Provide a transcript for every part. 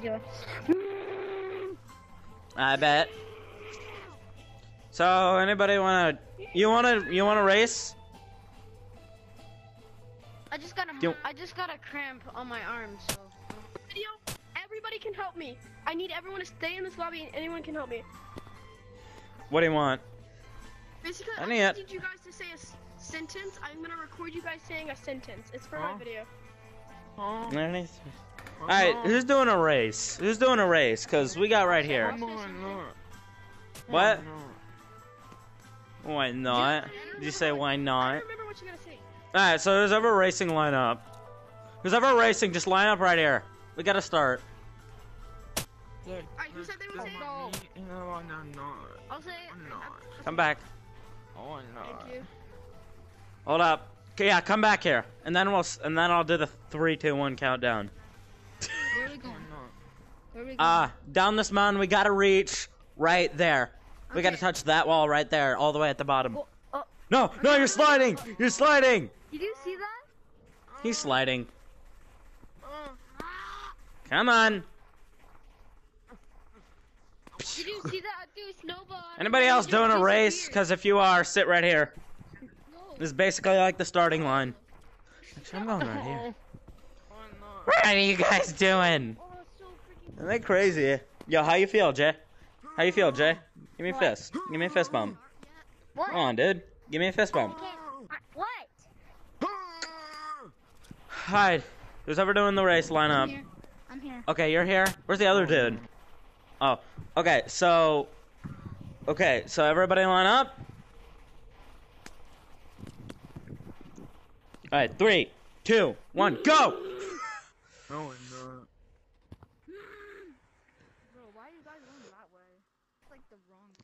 ridiculous. I bet. So anybody wanna? You wanna? You wanna race? I just got a, You- I just got a cramp on my arm, so. Video, everybody can help me. I need everyone to stay in this lobby and anyone can help me. What do you want? Basically, I I, need just need you guys to say a s- sentence. I'm gonna record you guys saying a sentence. It's for my video. Huh? All right, who's doing a race? Who's doing a race? Cause we got right here. No, I'm not. What? Why not? Did you say why not? don't remember what you're gonna say. All right, so who's ever racing, line up. Who's ever racing, just line up right here. We gotta start. Look, Alright, who said they would look, say it? no, No, I'm not. I'll say. I'm not. Come back. Oh, I'm not. Thank you. Hold up. Okay, yeah, come back here, and then we'll, and then I'll do the three, two, one countdown. Where are we going? I'm not. Where are we going? Ah, down this mountain, we gotta reach right there. We gotta touch that wall right there, all the way at the bottom. Oh, oh, No, no, you're sliding! You're sliding! did you see that? He's sliding. Uh, Come on. Did you see that? A snowball. Anybody else just doing a race? Because if you are, sit right here. No. This is basically like the starting line. Actually, I'm going right here. Oh. What are you guys doing? It's so freaking. Are they crazy? Yo, how you feel, Jay? How you feel, Jay? Give me a fist. Give me a fist bump. What? Come on, dude. Give me a fist bump. What? Hi. Who's ever doing the race? Line I'm up. here. I'm here. Okay, you're here. Where's the other dude? Oh, okay. So, okay. So everybody line up. All right, three, two, one, go! No, I'm not. Bro, why are you guys going that way? It's like the wrong.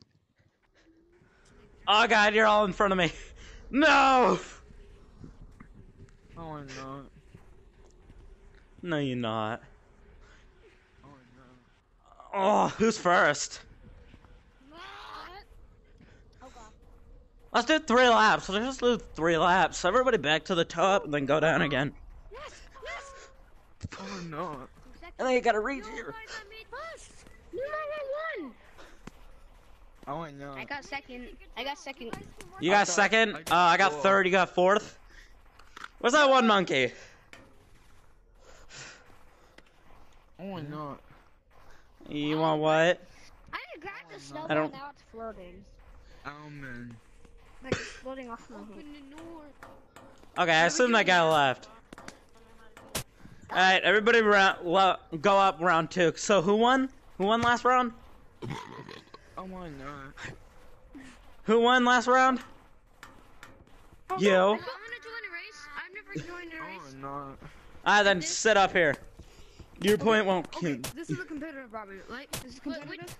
Oh God, you're all in front of me. No! No, I'm not. No, you're not. Oh, I'm. Oh, who's first? Oh. Let's do three laps. Let's just do three laps. Everybody back to the top and then go down again. Yes! Yes! Oh, I'm. And then you gotta reach No, here. guys, I made first. No, won. Oh, I'm. I got second. I got second. You got got- second. I Uh, got I got third. You got fourth. Where's that one monkey? Oh, I'm not. You want what? I didn't grab the snowball. I don't- Now it's floating. Oh, man. Like it's floating off my head. Okay, I assume that guy left. All right, everybody round, go up round two. So who won? Who won last round? Oh, I'm not. Who won last round? You. I'm gonna join a race. I've never joined a Oh, race. I'm not. Ah, then sit up here. Your point won't count. This is a competitive, Robbie. Like, this is competitive.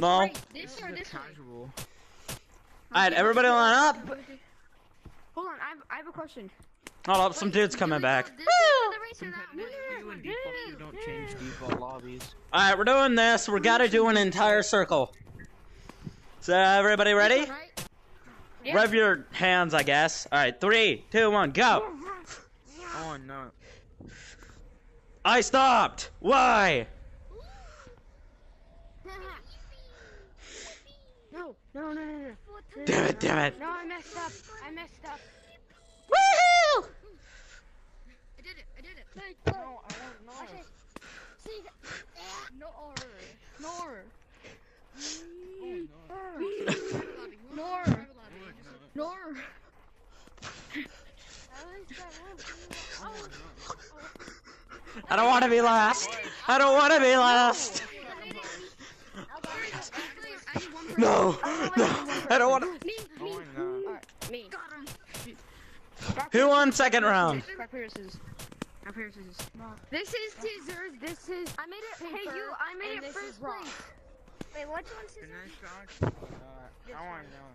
No. Right, this or this way. Casual. All right, everybody line up. Hold on, I have, I have a question. Hold up, some dudes coming back. This is the race or that one? You and default, you don't change default lobbies. All right, we're doing this. We gotta do an entire circle. So everybody ready? Right? Rev your hands, I guess. All right, three, two, one, go. Oh, I'm not. I stopped. Why? No, no, no, no, no. Damn it! Damn it! No, I messed up. I messed up. Woohoo! I did it. I did it. No, I don't know. See, no order. No order. No order. No order. I don't want to be last. I don't want to be last. No, no, I don't want to. Me, me. I'm not. Alright, me. Who won second round? Rock, paper, scissors. Rock, paper, scissors. This is scissors. This is. I made it. Hey, you. I made it first place. Wait, which one's Can scissors? I start? Uh, I'm not.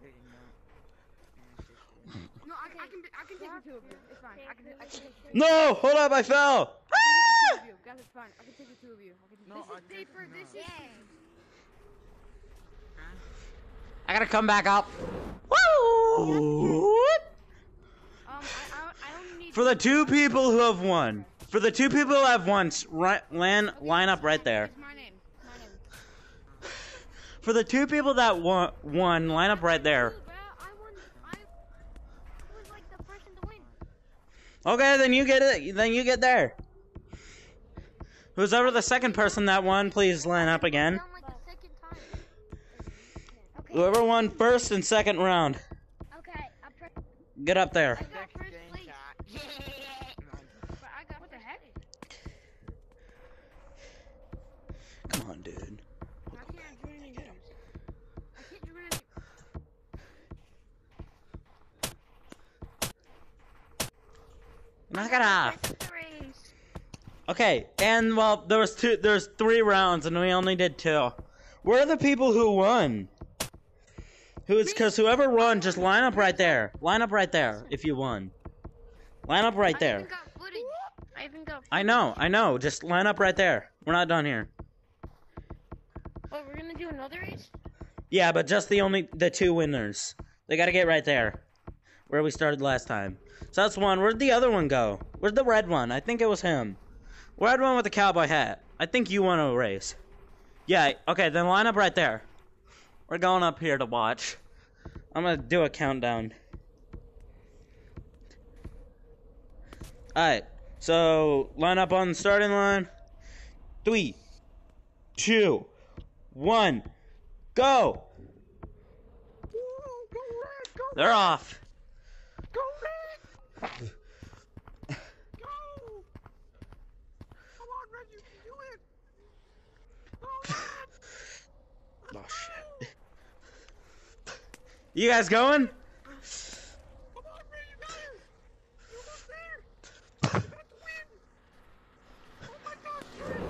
Hey, no. No, I, I can I can take the two of you. It's fine. I can I can take the No, hold up, I fell. two of you. Guys, it's fine. I can take the two of you. I can No, this is paper. didn't This know. is. I gotta come back up. Woo! Um, I, I, I need. For the two people who have won, For the two people who have won, s- right, land, line up right there. It's my name. My name. For the two people that won, won line up right there. Dude, bro, I won. I was like the person to win. Okay, then you get it. Then you get there. Who's ever the second person that won, please line up again. Down like the second time. Okay. Whoever won first and second round, Okay. Get up there. I got first Game place. chat. But I got what the heck? Come on, dude. I can't join any games. I can't join any. Knock it off. Press the race. Okay, and well, there was two, there's three rounds, and we only did two. Where are the people who won? Who's because whoever won, just line up right there. Line up right there if you won. Line up right I there. even got footage. I even. I know, I know. Just line up right there. We're not done here. Oh, we're gonna do another race. Yeah, but just the only the two winners. They got to get right there, where we started last time. So that's one. Where'd the other one go? Where's the red one? I think it was him. Red one with the cowboy hat. I think you won a race. Yeah. Okay, then line up right there. We're going up here to watch. I'm gonna do a countdown. Alright, so line up on the starting line. Three, two, one, go! They're off. Go red! Go! Come on, Red, you can do it! Go red! Oh shit. You guys going? Come on, Red, you got it! You almost there! You got the win! Oh my gosh, Red!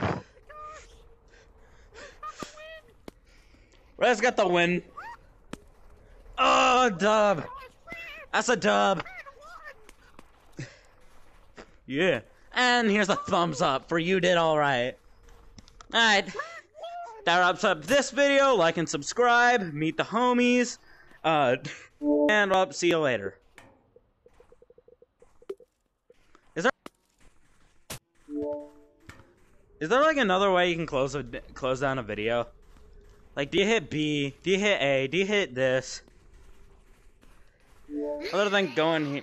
Oh my gosh! You got the win! Got the win. Oh, dub. That's a dub. Yeah. And here's a thumbs up for you did alright. Alright. That wraps up this video. Like and subscribe. Meet the homies. Uh, and well, see you later. Is there is there like another way you can close a close down a video? Like, do you hit B? Do you hit A? Do you hit this? Other than going here.